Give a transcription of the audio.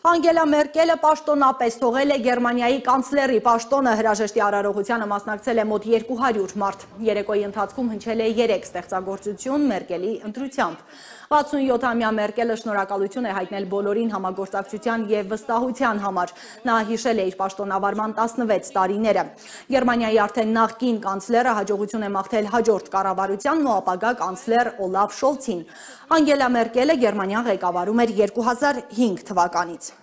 Անգելա Մերկելը պաշտոնապես թողել է Գերմանիայի կանցլերի պաշտոնը հրաժեշտի արարողությանը մասնակցել է մոտ 200 մարդ։ Երեկոյի ընթացքում հնչել է 3 ստեղծագործություն Մերկելի ընտրությամբ։ 67-ամյա Մերկելը շնորհակալություն է հայտնել բոլորին համագործակցության եւ վստահության համար։ Նա հիշել է իր պաշտոնավարման 16 տարիները։ Գերմանիայի արդեն նախկին կանցլերը հաջողություն է մաղթել հաջորդ կառավարությանն ու ապագա կանցլեր Օլաֆ Շոլցին։ Անգելա Մերկելը Գերմանիան ղեկավարում էր 2005 թվականից։